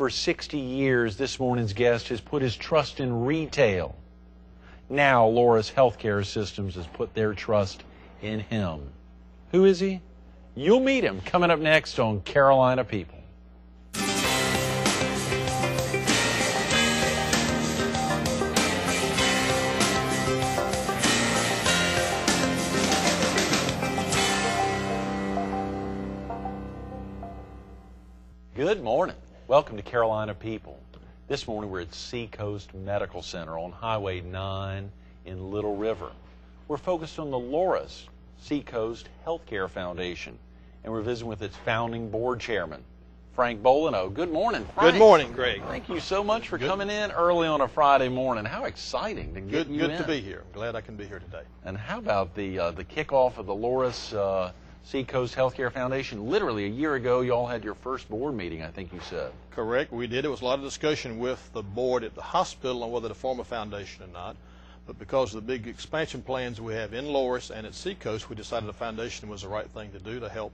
For 60 years, this morning's guest has put his trust in retail. Now, Loris Healthcare Systems has put their trust in him. Who is he? You'll meet him coming up next on Carolina People. Welcome to Carolina People. This morning we're at Seacoast Medical Center on Highway 9 in Little River. We're focused on the Loris Seacoast Healthcare Foundation, and we're visiting with its founding board chairman, Frank Boulineau. Good morning, Frank. Good morning, Greg. Thank you so much for Good. coming in early on a Friday morning. How exciting to get Good, you good in. to be here. I'm glad I can be here today. And how about the uh, the kickoff of the Loris uh, Seacoast Healthcare Foundation? Literally a year ago, you all had your first board meeting. I think you said. Correct, we did. It was a lot of discussion with the board at the hospital on whether to form a foundation or not. But because of the big expansion plans we have in Loris and at Seacoast, we decided a foundation was the right thing to do to help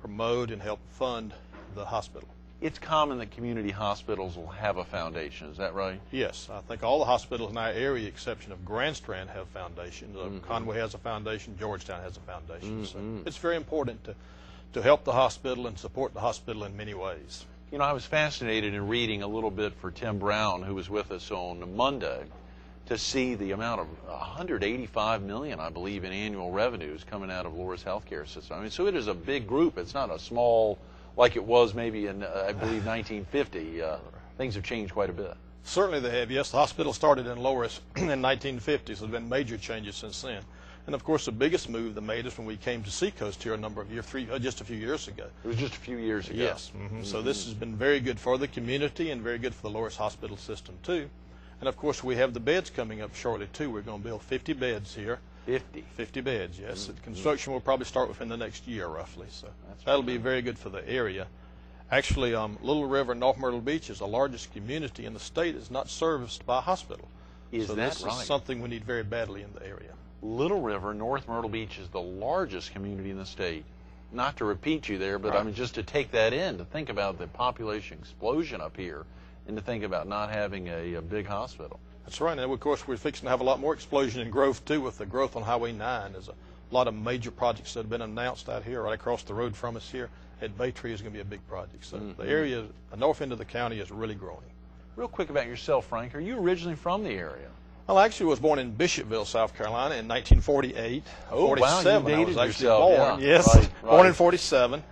promote and help fund the hospital. It's common that community hospitals will have a foundation. Is that right? Yes, I think all the hospitals in our area, exception of Grand Strand, have foundations. Uh, Conway has a foundation. Georgetown has a foundation. So it's very important to, to help the hospital and support the hospital in many ways. You know, I was fascinated in reading a little bit for Tim Brown, who was with us on Monday, to see the amount of 185 million, I believe, in annual revenues coming out of Loris Healthcare System. I mean, so it is a big group. It's not a small, like it was maybe in, uh, I believe, 1950. Uh, things have changed quite a bit. Certainly they have. Yes, the hospital started in Loris in 1950, so there have been major changes since then. And of course, the biggest move that made is when we came to Seacoast here a number of years, three, uh, just a few years ago. It was just a few years ago. Yes. hmm So this has been very good for the community and very good for the Loris hospital system too. And of course, we have the beds coming up shortly too. We're going to build 50 beds here. 50. 50 beds, yes. The Construction will probably start within the next year, roughly. So That's that'll be very good for the area. Actually, um, Little River, North Myrtle Beach is the largest community in the state that's not serviced by a hospital. Is so that this right? is something we need very badly in the area. Little River, North Myrtle Beach is the largest community in the state. Not to repeat you there, but I mean just to take that in, to think about the population explosion up here, and to think about not having a, a big hospital. That's right. And of course, we're fixing to have a lot more explosion and growth too with the growth on Highway 9. There's a lot of major projects that have been announced out here, right across the road from us here. At Bay Tree is going to be a big project. So Mm-hmm. the area, the north end of the county is really growing. Real quick about yourself, Frank. Are you originally from the area? Well, I actually was born in Bishopville, South Carolina in 1948. Oh, wow, you 47, I was actually yourself, born. yeah. Yes, Right, born in 47.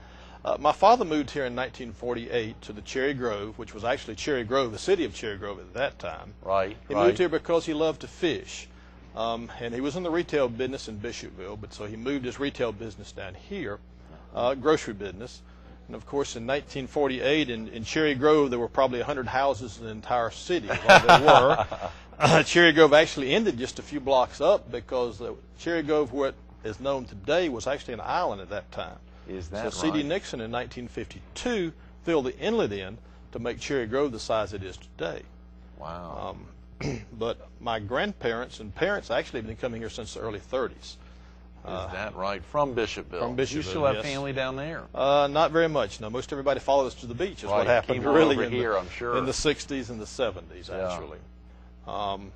Uh, my father moved here in 1948 to the Cherry Grove, which was actually Cherry Grove, the city of Cherry Grove at that time. Right. He right. moved here because he loved to fish. Um, and he was in the retail business in Bishopville, but so he moved his retail business down here, uh, grocery business. And of course, in 1948, in, in Cherry Grove, there were probably 100 houses in the entire city. Well, there were. Uh, Cherry Grove actually ended just a few blocks up because Cherry Grove, what is known today, was actually an island at that time. Is that so C.D. right? Nixon in 1952 filled the inlet in to make Cherry Grove the size it is today. Wow. Um, but my grandparents and parents actually have been coming here since the early 30s. is that right? From Bishopville. from Bishopville. You still have yes. family down there. Uh, not very much. No, most everybody followed us to the beach. Is Right, what happened really in, here, the, I'm sure. in the 60s and the 70s, Yeah. actually. Um,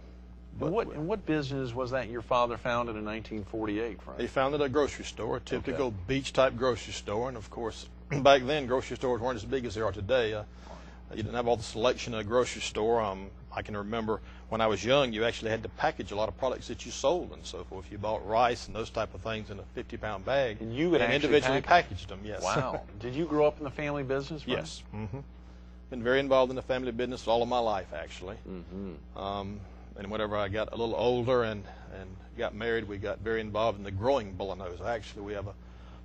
And what, and what business was that your father founded in 1948, Frank? They founded a grocery store, a typical Okay. beach type grocery store, and of course, back then grocery stores weren't as big as they are today. Uh, you didn't have all the selection in a grocery store. Um, I can remember when I was young, you actually had to package a lot of products that you sold and so forth. If you bought rice and those type of things in a 50 pound bag. And you would actually individually package- packaged them. Yes. Wow. Did you grow up in the family business? Frank? yes. hmm Been very involved in the family business all of my life, actually. Mm-hmm. Um, and whenever I got a little older and, and got married, we got very involved in the growing Boulineau's. Actually, we have a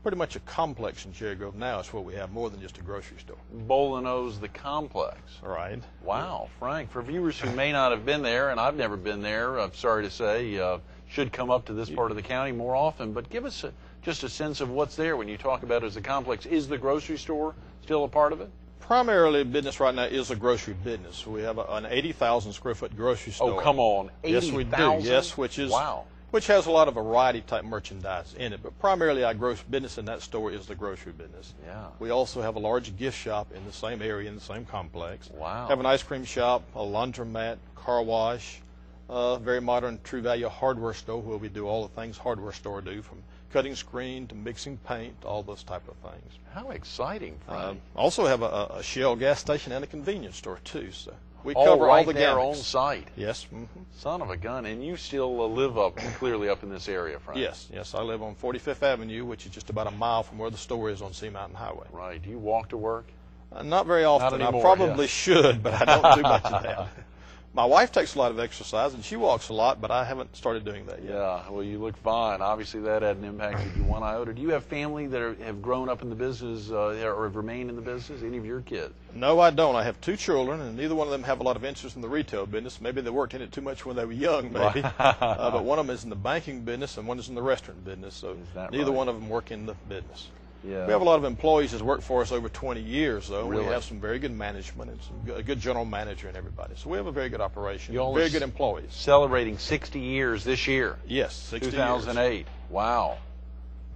pretty much a complex in Cherry Grove now. It's what we have more than just a grocery store. Boulineau's the complex. Right. Wow, Frank. For viewers who may not have been there, and I've never been there, I'm sorry to say, uh, should come up to this part of the county more often. But give us a, just a sense of what's there when you talk about it as a complex. Is the grocery store still a part of it? Primarily, business right now is a grocery business. We have a, an 80,000 square foot grocery store. Oh, come on. Yes, we do. Yes, which is Wow. which has a lot of variety type merchandise in it. But primarily, our gross business in that store is the grocery business. Yeah. We also have a large gift shop in the same area in the same complex. Wow. Have an ice cream shop, a laundromat, car wash, uh, very modern True Value hardware store where we do all the things hardware store do, from cutting screen to mixing paint, all those type of things. How exciting. Um, also have a, a Shell gas station and a convenience store too. So we all cover right all the there on site. Yes. hmm Son of a gun. And you still uh, live up clearly up in this area, Frank. Yes. Yes. I live on 45th Avenue, which is just about a mile from where the store is on Sea Mountain Highway. Right. Do you walk to work? Uh, not very often. I anymore, probably yeah. should, but I don't do much of that. My wife takes a lot of exercise and she walks a lot, but I haven't started doing that yet. Yeah. Well, you look fine. Obviously, that had an impact impacted you one iota. Do you have family that are, have grown up in the business uh, or have remained in the business? Any of your kids? No, I don't. I have two children, and neither one of them have a lot of interest in the retail business. Maybe they worked in it too much when they were young, maybe. uh, but one of them is in the banking business, and one is in the restaurant business. So neither right? one of them work in the business. Yeah. We have a lot of employees that's worked for us over 20 years, though. Really? We have some very good management and some good, a good general manager and everybody. So we have a very good operation. You very good employees. Celebrating 60 years this year. Yes, 60 years. 2008. Wow.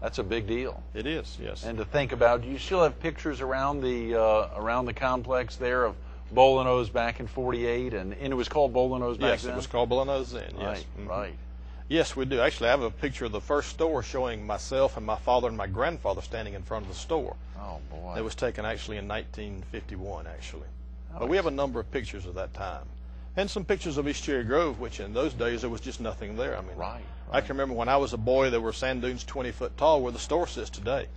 That's a big deal. It is, yes. And to think about, do you still have pictures around the uh, around the complex there of Boulineau's back in '48, and, and it was called Boulineau's back yes, then. it was called Boulineau's then. Yes, right, Mhm. right. Yes, we do. Actually, I have a picture of the first store showing myself and my father and my grandfather standing in front of the store. Oh boy. It was taken actually in 1951, actually. Oh, but we have a number of pictures of that time. And some pictures of East Cherry Grove, which in those days there was just nothing there. I mean, Right, I can remember when I was a boy, there were sand dunes 20 foot tall where the store sits today.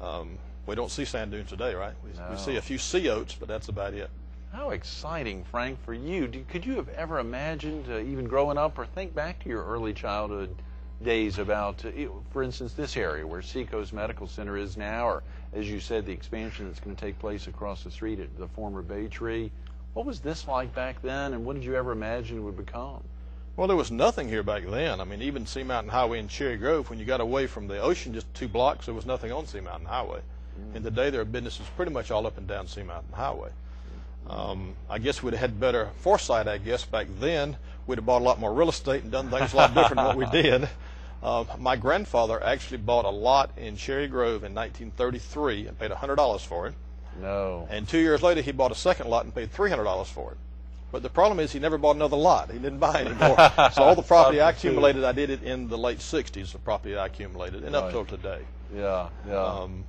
Um, we don't see sand dunes today, right? We, No. we see a few sea oats, but that's about it. How exciting, Frank, for you. Do, could you have ever imagined, uh, even growing up, or think back to your early childhood days about, uh, for instance, this area where Seacoast Medical Center is now, or as you said, the expansion that's going to take place across the street at the former Bay Tree? What was this like back then, and what did you ever imagine it would become? Well, there was nothing here back then. I mean, even Sea Mountain Highway in Cherry Grove, when you got away from the ocean just two blocks, there was nothing on Sea Mountain Highway. And today there are businesses pretty much all up and down Sea Mountain Highway. Um, I guess we'd have had better foresight, I guess, back then. We'd have bought a lot more real estate and done things a lot different than what we did. Uh, my grandfather actually bought a lot in Cherry Grove in 1933 and paid $100 for it. No. And two years later, he bought a second lot and paid $300 for it. But the problem is he never bought another lot. He didn't buy anymore. so all the property I accumulated, I did it in the late 60s, the property I accumulated, and up till today. Yeah, yeah. Um,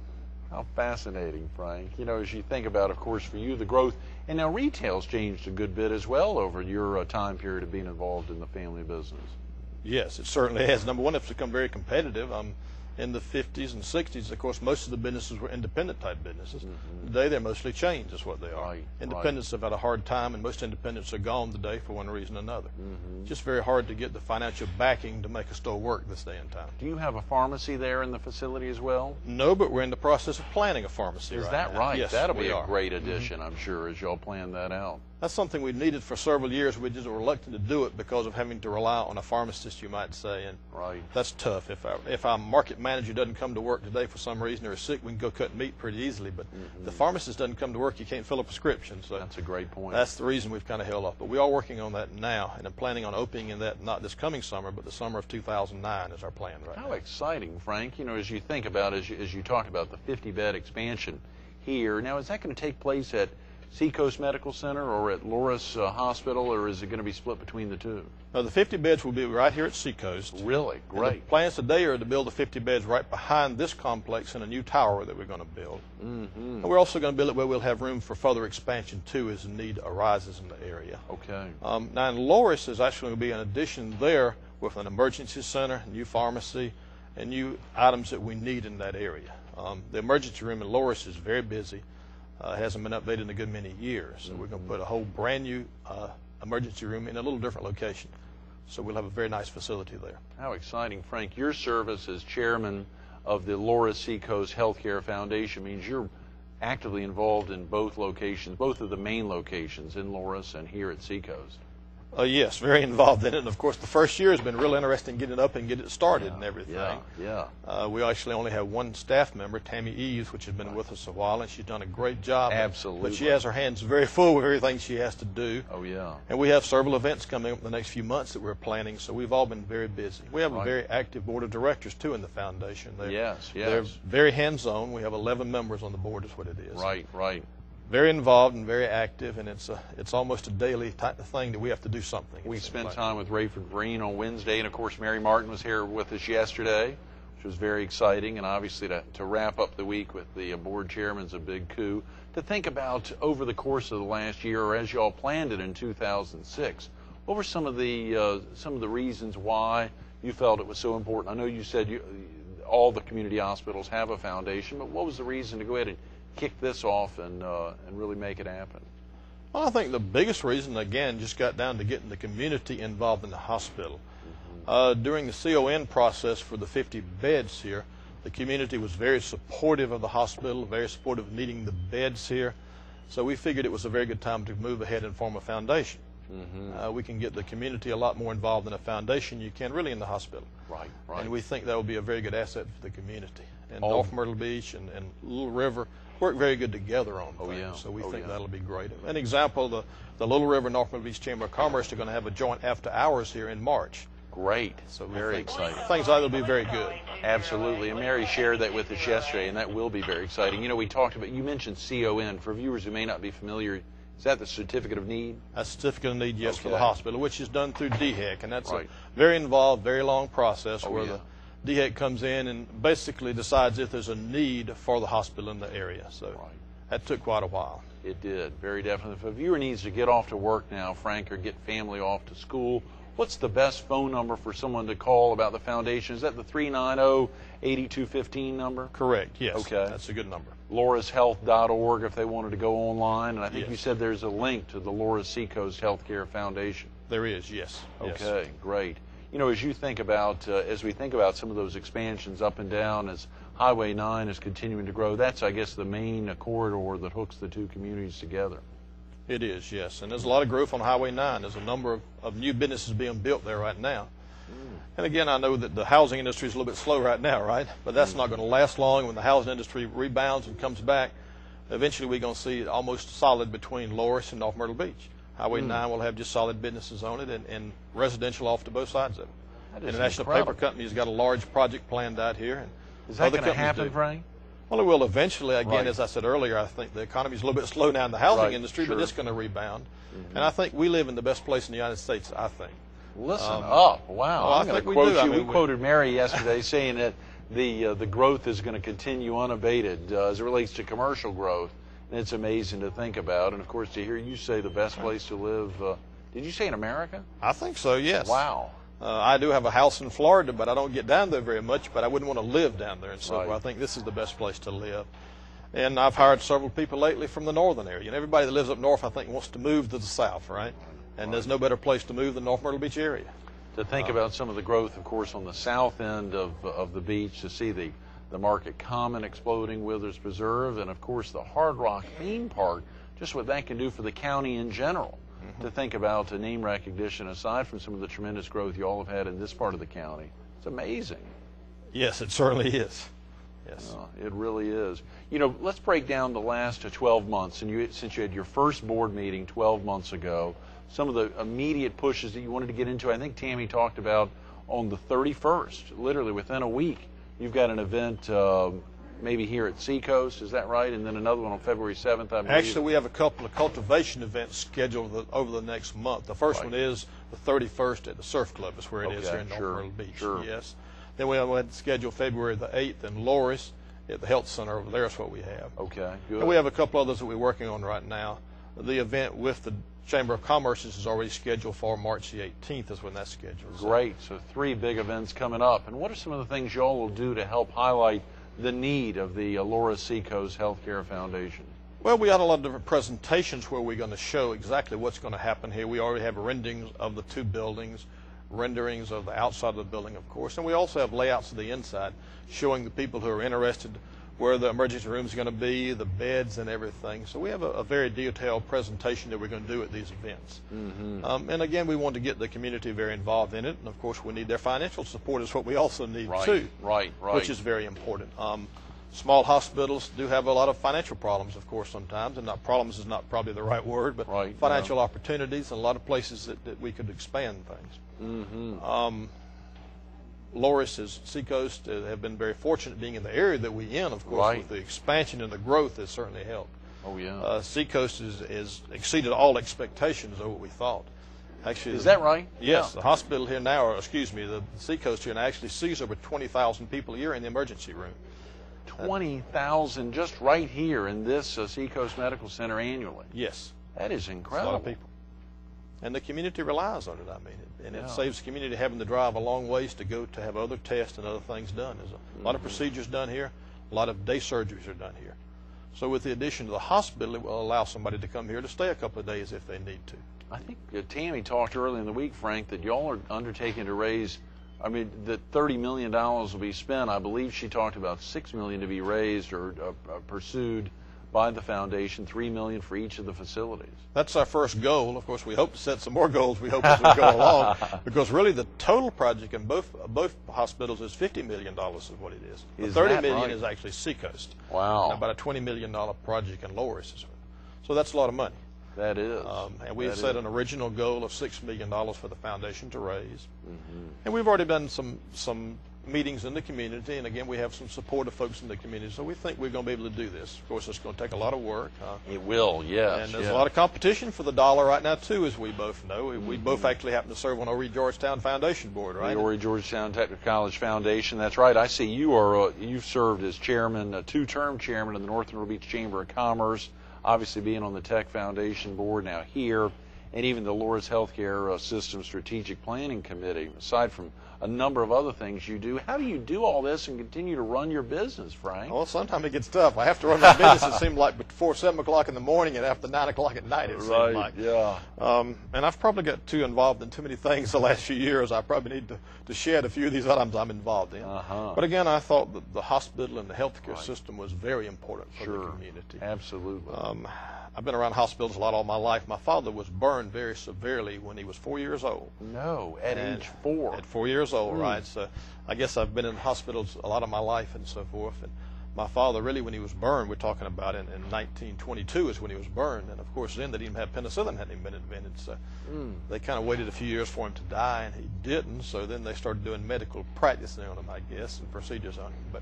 How fascinating, Frank. You know, as you think about, of course, for you, the growth, and now retail's changed a good bit as well over your uh, time period of being involved in the family business. yes, it certainly has. Number one, it's become very competitive. Um, in the 50s and 60s, of course, most of the businesses were independent type businesses. Today, they're mostly chains, is what they are. Mm-hmm. Right, Independents have had a hard time, and most independents are gone today for one reason or another. Mm-hmm. It's just very hard to get the financial backing to make a store work this day and time. Do you have a pharmacy there in the facility as well? No, but we're in the process of planning a pharmacy. Is right that now. right? Yes, That'll be a are. Mm-hmm. great addition, I'm sure, as y'all plan that out. That's something we've needed for several years. We just were reluctant to do it because of having to rely on a pharmacist, you might say, and Right. that's tough. If our if our market manager doesn't come to work today for some reason or is sick, we can go cut meat pretty easily. But the pharmacist doesn't come to work, you can't fill a prescription. So Mm-hmm. That's a great point. that's the reason we've kind of held off. But we are working on that now, and I'm planning on opening in that not this coming summer, but the summer of 2009 is our plan right How now. exciting, Frank. You know, as you think about, as you, as you talked about the 50 bed expansion here, now is that going to take place at Seacoast Medical Center or at Loris uh, Hospital, or is it going to be split between the two? Now, the 50 beds will be right here at Seacoast. Really? And Great. The plans today are to build the 50 beds right behind this complex in a new tower that we're going to build. Mm-hmm. And we're also going to build it where we'll have room for further expansion too as the need arises in the area. Okay. Um, now in Loris is actually going to be an addition there with an emergency center, new pharmacy, and new items that we need in that area. Um, the emergency room in Loris is very busy. Uh, hasn't been updated in a good many years. So we're going to put a whole brand new uh, emergency room in a little different location. So we'll have a very nice facility there. How exciting, Frank. Your service as chairman of the Loris Seacoast Healthcare Foundation means you're actively involved in both locations, both of the main locations in Loris and here at Seacoast. Uh, yes, very involved in it. And of course, the first year has been real interesting getting it up and get it started and everything. Yeah, yeah. Uh, we actually only have one staff member, Tammy Eves, which has been with us a while, and she's done a great job. Absolutely. But she has her hands very full with everything she has to do. Oh, yeah. And we have several events coming up in the next few months that we're planning, so we've all been very busy. We have Right. a very active board of directors, too, in the foundation. They're, Yes, They're very hands-on. We have 11 members on the board is what it is. Right, right. Very involved and very active, and it's, a, it's almost a daily type of thing that we have to do something. We spent like. time with Rayford Vereen on Wednesday, and of course, Mary Martin was here with us yesterday, which was very exciting. And obviously, to, to wrap up the week with the uh, board chairman's a big coup. To think about over the course of the last year, or as you all planned it in 2006, what were some of the uh, some of the reasons why you felt it was so important? I know you said you, all the community hospitals have a foundation, but what was the reason to go ahead and kick this off and uh, and really make it happen? Well, I think the biggest reason, again, just got down to getting the community involved in the hospital. Uh, during the CON process for the 50 beds here, the community was very supportive of the hospital, very supportive of needing the beds here. So we figured it was a very good time to move ahead and form a foundation. Uh, we can get the community a lot more involved in a foundation you can really in the hospital. Right, right. And we think that will be a very good asset for the community. And North Myrtle Beach and, and Little River work very good together on Oh, things. yeah. So we Oh, think yeah. that'll be great. An example, the, the Little River North Myrtle Beach Chamber of Commerce are going to have a joint after hours here in March. Great. So very think exciting. Things like that will be very good. Absolutely. And Mary shared that with us yesterday, and that will be very exciting. You know, we talked about, you mentioned CON. For viewers who may not be familiar, is that the certificate of need? A certificate of need, yes, for the hospital, which is done through DHEC, and that's Right. a very involved, very long process Oh, where yeah. the DHEC comes in and basically decides if there's a need for the hospital in the area. So Right. that took quite a while. It did, very definitely. If a viewer needs to get off to work now, Frank, or get family off to school, what's the best phone number for someone to call about the foundation? Is that the 390 8215 number? Correct, yes. Okay. That's a good number. lorishealth.org if they wanted to go online. And I think you said there's a link to the Loris Seacoast Healthcare Foundation. There is, yes. yes. Okay, great. You know, as you think about, uh, as we think about some of those expansions up and down, as Highway 9 is continuing to grow, that's, I guess, the main corridor that hooks the two communities together. It is, yes. And there's a lot of growth on Highway 9. There's a number of, of new businesses being built there right now. And again, I know that the housing industry is a little bit slow right now, right? But that's not going to last long. When the housing industry rebounds and comes back, eventually we're going to see it almost solid between Loris and North Myrtle Beach. Highway 9 will have just solid businesses on it and, and residential off to both sides of it. That is International. Paper Company's got a large project planned out here. And Is that going to happen, do. Frank? Well, it will eventually. Again, Right. as I said earlier, I think the economy's a little bit slow now in the housing Right, industry, sure. but it's going to rebound. And I think we live in the best place in the United States. I think. Listen Um, up! Wow, well, I I'm going think to we quote do. I you. mean, we we- quoted Mary yesterday saying that the uh, the growth is going to continue unabated uh, as it relates to commercial growth, it's amazing to think about. And of course, to hear you say the best place to live. Uh, did you say in America? I think so. Yes. Wow. Uh, I do have a house in Florida, but I don't get down there very much. But I wouldn't want to live down there, and so Right. I think this is the best place to live. And I've hired several people lately from the northern area. And everybody that lives up north, I think, wants to move to the south, right? And there's no better place to move than North Myrtle Beach area. To think about some of the growth, of course, on the south end of of the beach, to see the the Market Common exploding, Withers Preserve, and of course the Hard Rock theme park. Just what that can do for the county in general. To think about a name recognition, aside from some of the tremendous growth you all have had in this part of the county, it's amazing. Yes, it certainly is. Yes. Uh, it really is. You know, let's break down the last uh, 12 months. And you, since you had your first board meeting 12 months ago, some of the immediate pushes that you wanted to get into. I think Tammy talked about on the 31st, literally within a week. You've got an event, uh, maybe here at Seacoast, is that right? And then another one on February 7th, I believe. Actually, we have a couple of cultivation events scheduled the, over the next month. The first Right. one is the 31st at the Surf Club, is where it is Okay, here in North sure, Myrtle Beach. sure. Yes. Then we have scheduled February the 8th in Loris at the Health Center over there. Is what we have. Okay, good. And we have a couple others that we're working on right now. The event with the Chamber of Commerce is already scheduled for March the 18th. Is when that's scheduled. So- Great. So three big events coming up. And what are some of the things y'all will do to help highlight the need of the Loris Seacoast Healthcare Foundation? Well, we got a lot of different presentations where we're going to show exactly what's going to happen here. We already have renderings of the two buildings, renderings of the outside of the building, of course, and we also have layouts of the inside showing the people who are interested where the emergency room is going to be, the beds and everything. So we have a, a very detailed presentation that we're going to do at these events. Mm-hmm. Um, and again, we want to get the community very involved in it. And of course, we need their financial support is what we also need Right, too. right, right. Which is very important. Um, small hospitals do have a lot of financial problems, of course, sometimes. And not problems is not probably the right word, but Right, financial opportunities and a lot of places that, that we could expand things. Mm-hmm. Um, Loris is Seacoast uh, have been very fortunate being in the area that we in. Of course, Right. with the expansion and the growth has certainly helped. Oh yeah. Uh, Seacoast is, is exceeded all expectations of what we thought. Actually, is that right? Yes, Yeah. the hospital here now, or excuse me, the Seacoast here now actually sees over 20,000 people a year in the emergency room. Twenty thousand just right here in this uh, Seacoast Medical Center annually. Yes, That is it's a incredible. lot of people. And the community relies on it, I mean, it, and Yeah. it saves the community having to drive a long ways to go to have other tests and other things done. There's a lot of Mm-hmm. procedures done here, a lot of day surgeries are done here. So with the addition to the hospital, it will allow somebody to come here to stay a couple of days if they need to. I think uh, Tammy talked early in the week, Frank, that y'all are undertaking to raise. I mean, that thirty million dollars will be spent. I believe she talked about six million to be raised or uh, uh, pursued by the foundation. Three million for each of the facilities. That's our first goal. Of course, we hope to set some more goals. We hope as we go along, because really the total project in both both hospitals is fifty million dollars, is what it is. The Is thirty that right? is actually Seacoast. Wow. And about a twenty million dollar project in Loris. is- So that's a lot of money. That is. Um, and we have That set is. an original goal of six million dollars for the foundation to raise. Mm-hmm. And we've already done some some meetings in the community, and again, we have some supportive folks in the community. So we think we're going to be able to do this. Of course, it's going to take a lot of work. Uh, It will. Yes. and there's yes. a lot of competition for the dollar right now too, as we both know. We, we Mm-hmm. both actually happen to serve on Horry Georgetown Foundation board, right? The Horry Georgetown Technical College Foundation. That's right. I see you are. Uh, you've served as chairman, a two-term chairman of the North River Beach Chamber of Commerce. Obviously, being on the Tech Foundation board now here, and even the Loris Healthcare uh, System Strategic Planning Committee. Aside from a number of other things you do, how do you do all this and continue to run your business, Frank? Well, sometimes it gets tough. I have to run my business. It seems like before seven o'clock in the morning and after nine o'clock at night. It seems like. Yeah. Um, and I've probably got too involved in too many things the last few years. I probably need to, to shed a few of these items I'm involved in. Uh-huh. But again, I thought that the hospital and the healthcare system was very important for the community. Absolutely. Um, I've been around hospitals a lot all my life. My father was burned very severely when he was four years old. no, at And age four. At four years old, right? So I guess I've been in hospitals a lot of my life and so forth. And my father, really, when he was burned, we're talking about in, in 1922 is when he was burned. And of course, then they didn't have penicillin hadn't even been invented. So they kind of waited a few years for him to die, and he didn't. So then they started doing medical practice on him, I guess, and procedures on him. But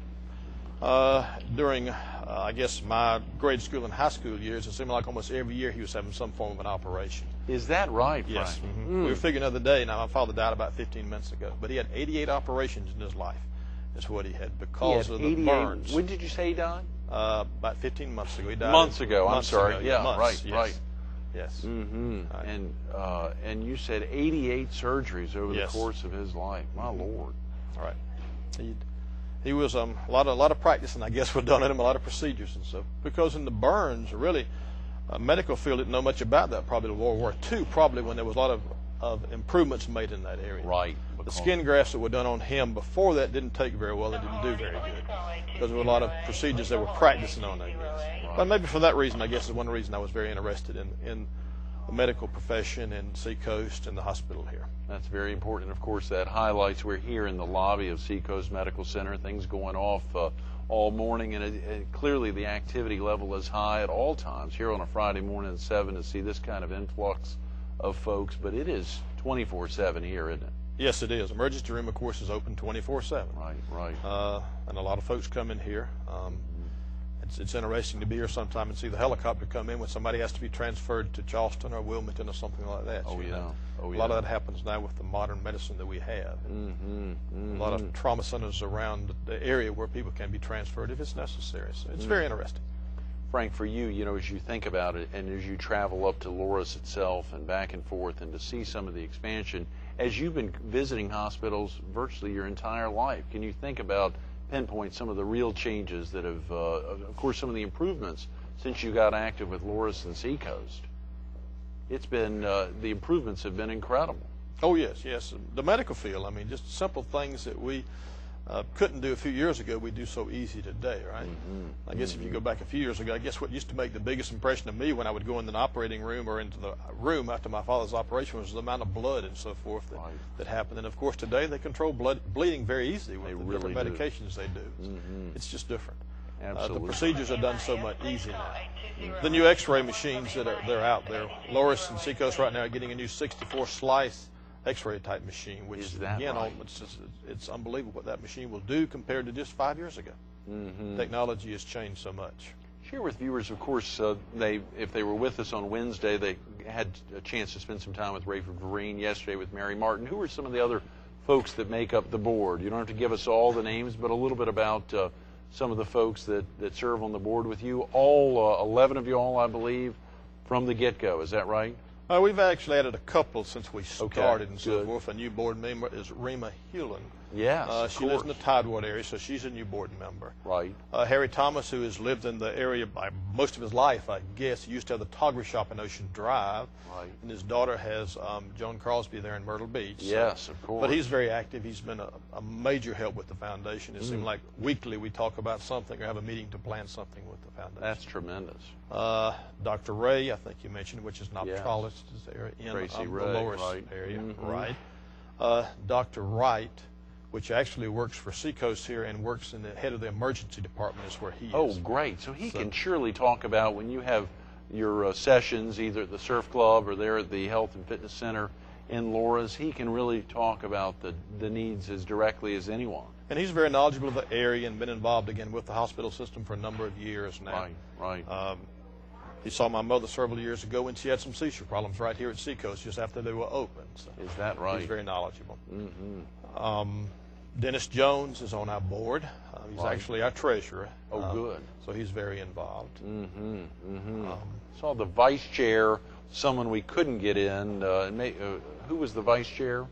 uh, during, uh, I guess, my grade school and high school years, it seemed like almost every year he was having some form of an operation. Is that right, Frank? Yes. We were figuring the other day. Now, my father died about 15 months ago, but he had 88 operations in his life. Is what he had He because had of the burns. When did you say he died? Uh, about 15 months ago, he died. Months ago, I'm sorry. ago, Yeah, months, right, yes. right. Yes. Mm-hmm. Right. And uh, and you said 88 surgeries over Yes. the course of his life. My lord. All right. He, he was um, a lot of a lot of practicing, I guess, was done on him, a lot of procedures and stuff. Because in the burns, really, medical field didn't know much about that. Probably World War II, probably when there was a lot of, of improvements made in that area. Right. The skin grafts that were done on him before that didn't take very well. They didn't do very good because there were a lot of procedures they were practicing on. I guess. But maybe for that reason, I guess is one reason I was very interested in in the medical profession in Seacoast and the hospital here. That's very important. Of course, that highlights we're here in the lobby of Seacoast Medical Center. Things going off uh, all morning, and, it, and clearly the activity level is high at all times. Here on a Friday morning at seven to see this kind of influx of folks, but it is 24/7 here, isn't it? Yes, it is. Emergency room, of course, is open 24/7. Right. Right. Uh, and a lot of folks come in here. Um, it's, it's interesting to be here sometime and see the helicopter come in when somebody has to be transferred to Charleston or Wilmington or something like that. Oh, yeah. know. Oh, A lot of that happens now with the modern medicine that we have. mm-hmm. A lot of trauma centers around the area where people can be transferred if it's necessary. So it's very interesting. Frank, for you, you know, as you think about it, and as you travel up to Loris itself and back and forth, and to see some of the expansion, as you've been visiting hospitals virtually your entire life, can you think about pinpoint some of the real changes that have, uh, of course, some of the improvements since you got active with Loris and Seacoast? It's been uh, the improvements have been incredible. Oh yes, yes. The medical field. I mean, just simple things that we uh, couldn't do a few years ago, we do so easy today, right? Mm-hmm. I guess if you mm-hmm. go back a few years ago, I guess what used to make the biggest impression of me when I would go in the operating room or into the uh, room after my father's operation was the amount of blood and so forth that, Right. that happened. And of course, today they control blood bleeding very easily with They the really different do. medications they do. It's mm-hmm. just different. Uh, the procedures are done so much easier now. The new X-ray machines that are they're out there. Loris and Seacoast right now are getting a new 64 slice X-ray type machine, which Is that again, right? it's, just, it's unbelievable what that machine will do compared to just five years ago. Mm-hmm. Technology has changed so much. Share with viewers, of course, uh, they if they were with us on Wednesday, they had a chance to spend some time with Rayford Vereen yesterday with Mary Martin. Who are some of the other folks that make up the board? You don't have to give us all the names, but a little bit about uh, some of the folks that, that serve on the board with you. All uh, 11 of you all, I believe, from the get-go. Is that right? Uh, we've actually added a couple since we Okay, started and so good. forth. A new board member is Rima Hewlin. Yes, Uh, she lives in the. Tidewater area, so she's a new board member. Right. Uh, Harry Thomas, who has lived in the area by most of his life, I guess, used to have the Toggery shop in Ocean Drive. Right. And his daughter has um, Joan Crosby there in Myrtle Beach. so- Yes, of course. But he's very active. He's been a, a major help with the foundation. It Mm. seems like weekly we talk about something or have a meeting to plan something with the foundation. That's tremendous. Uh, Dr. Ray, I think you mentioned, which is an Yes. optometrist area in um, Ray, the Loris right. area, Mhm. right? Uh, Dr. Wright, which actually works for Seacoast here and works in the head of the emergency department, is where he Oh, is. Oh, great. So he So- can surely talk about when you have your uh, sessions, either at the surf club or there at the health and fitness center in Loris, he can really talk about the, the needs as directly as anyone. And he's very knowledgeable of the area and been involved again with the hospital system for a number of years now. Right, right. Um, he saw my mother several years ago when she had some seizure problems right here at Seacoast just after they were open. So is that right? He's very knowledgeable. mm-hmm. Um, Dennis Jones is on our board. Uh, he's Right. actually our treasurer. Oh, Um, good. So he's very involved. Mm-hmm. Mm-hmm. Um, Saw the vice chair, someone we couldn't get in. Uh, may, uh, who was the vice chair?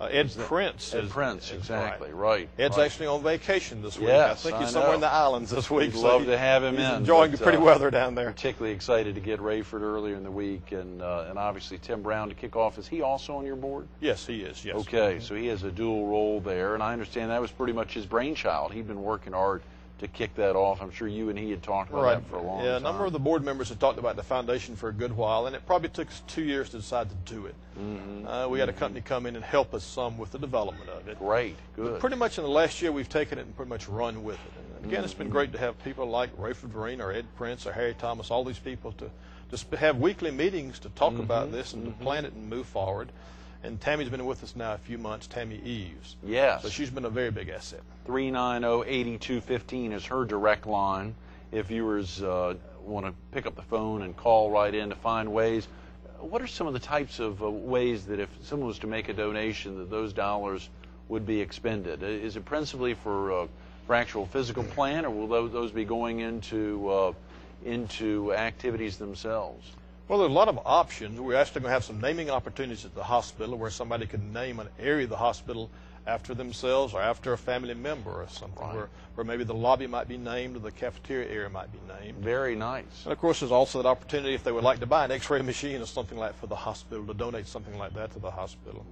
Uh, Ed Prince. Ed is, Prince, is exactly. right. Right. Ed's right. actually on vacation this week. Yes, I think he's I somewhere in the islands this week. We'd so love he- to have him he's in, enjoying but, the pretty uh, weather down there. particularly excited to get Rayford earlier in the week, and uh, and obviously Tim Brown to kick off. Is he also on your board? Yes, he is. Yes. Okay, so he has a dual role there, and I understand that was pretty much his brainchild. He'd been working hard to kick that off. I'm sure you and he had talked about Right. that for a long yeah, time. a number of the board members had talked about the foundation for a good while, and it probably took us two years to decide to do it. Mm-hmm. Uh, we had a company come in and help us some with the development of it. Great, good. Pretty much in the last year, we've taken it and pretty much run with it. And again, it's Mm-hmm. been great to have people like Rayford Vereen or Ed Prince or Harry Thomas, all these people to just have weekly meetings to talk Mm-hmm. about this and to plan it and move forward. And Tammy's been with us now a few months, Tammy Eves. Yes. So she's been a very big asset. 390-8215 is her direct line. If viewers uh, want to pick up the phone and call right in to find ways, what are some of the types of uh, ways that if someone was to make a donation that those dollars would be expended? Is it principally for, uh, for actual physical plan, or will those, those be going into, uh, into activities themselves? Well, there's a lot of options. We're actually going to have some naming opportunities at the hospital where somebody could name an area of the hospital after themselves or after a family member or something, Right. where, where maybe the lobby might be named or the cafeteria area might be named. Very nice. And of course, there's also that opportunity if they would like to buy an X-ray machine or something like for the hospital to donate something like that to the hospital.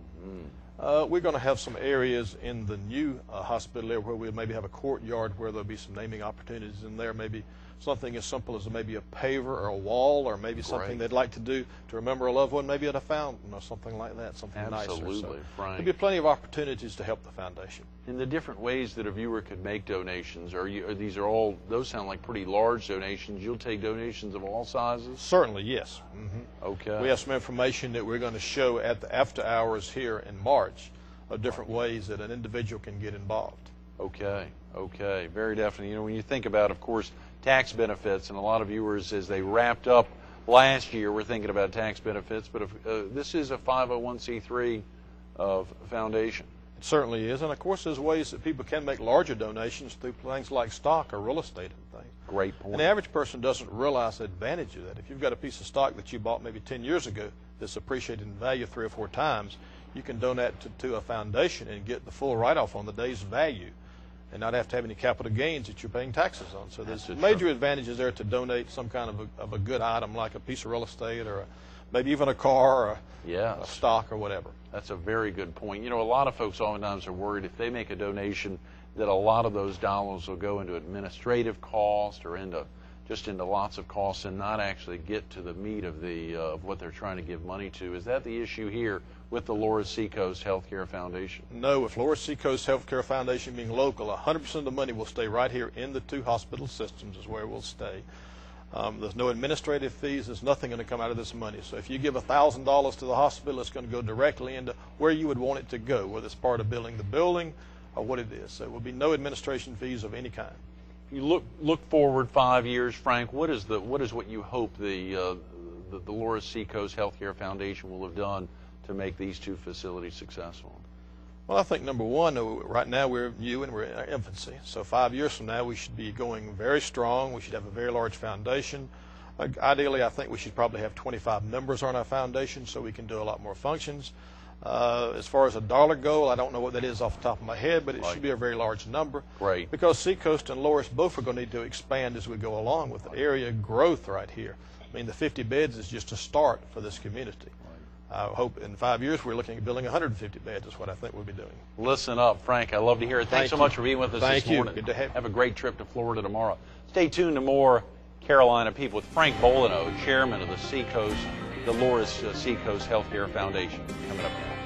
Uh, we're going to have some areas in the new uh, hospital there where we'll maybe have a courtyard where there'll be some naming opportunities in there. Maybe something as simple as maybe a paver or a wall, or maybe something they'd like to do to remember a loved one, maybe at a fountain or something like that, something nicer. Absolutely, So Frank. there'll be plenty of opportunities to help the foundation. In the different ways that a viewer could make donations, are you? Are these are all? Those sound like pretty large donations. You'll take donations of all sizes. Certainly, yes. hmm Okay. We have some information that we're going to show at the after hours here in March of different ways that an individual can get involved. Okay. Okay. Very definitely. You know, when you think about, of course, tax benefits, and a lot of viewers, as they wrapped up last year, were thinking about tax benefits. But if, uh, this is a 501c3 uh, foundation. It certainly is. And of course, there's ways that people can make larger donations through things like stock or real estate and things. Great point. And the average person doesn't realize the advantage of that. If you've got a piece of stock that you bought maybe 10 years ago that's appreciated in value three or four times, you can donate to, to a foundation and get the full write off on the day's value and not have to have any capital gains that you're paying taxes on. So there's That's a major advantages there to donate some kind of a, of a good item like a piece of real estate or a, maybe even a car or a, Yes. a stock or whatever. That's a very good point. You know, a lot of folks oftentimes are worried if they make a donation that a lot of those dollars will go into administrative cost or into just into lots of costs and not actually get to the meat of the uh, of what they're trying to give money to. Is that the issue here with the Loris Seacoast Healthcare Foundation? No, with Loris Seacoast Healthcare Foundation being local, 100% of the money will stay right here in the two hospital systems is where it will stay. Um, there's no administrative fees. There's nothing going to come out of this money. So if you give $1,000 to the hospital, it's going to go directly into where you would want it to go, whether it's part of building the building or what it is. So there will be no administration fees of any kind. If you look look forward five years, Frank. What is the what is what you hope the uh, the, the Loris Seacoast Healthcare Foundation will have done to make these two facilities successful? Well, I think number one, right now we're new and we're in our infancy. So five years from now, we should be going very strong. We should have a very large foundation. Ideally, I think we should probably have 25 members on our foundation so we can do a lot more functions. Uh, as far as a dollar goal, I don't know what that is off the top of my head, but it Right. should be a very large number. Great. Because Seacoast and Loris both are going to need to expand as we go along with the area growth right here. I mean, the 50 beds is just a start for this community. I hope in five years we're looking at building 150 beds is what I think we'll be doing. Listen up, Frank. I love to hear it. Thanks Thank so you. much for being with us Thank this you. morning. Good to have have a great trip to Florida tomorrow. Stay tuned to more Carolina People with Frank Boulineau, chairman of the Seacoast, the Loris uh, Seacoast Healthcare Foundation, coming up next.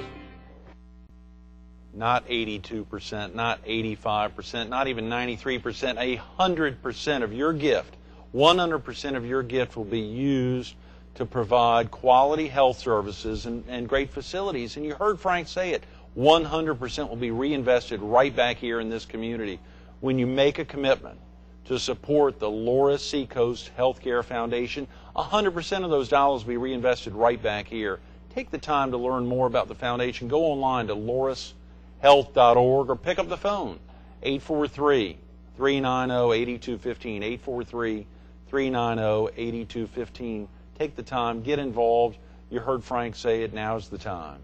Not 82%, not 85%, not even 93%, 100% of your gift, 100% of your gift will be used to provide quality health services and, and great facilities. And you heard Frank say it 100% will be reinvested right back here in this community. When you make a commitment to support the Loris Seacoast Healthcare Foundation, 100% of those dollars will be reinvested right back here. Take the time to learn more about the foundation. Go online to lorishealth.org or pick up the phone 843 390 8215. 843 390 8215. Take the time, get involved. You heard Frank say it, now's the time.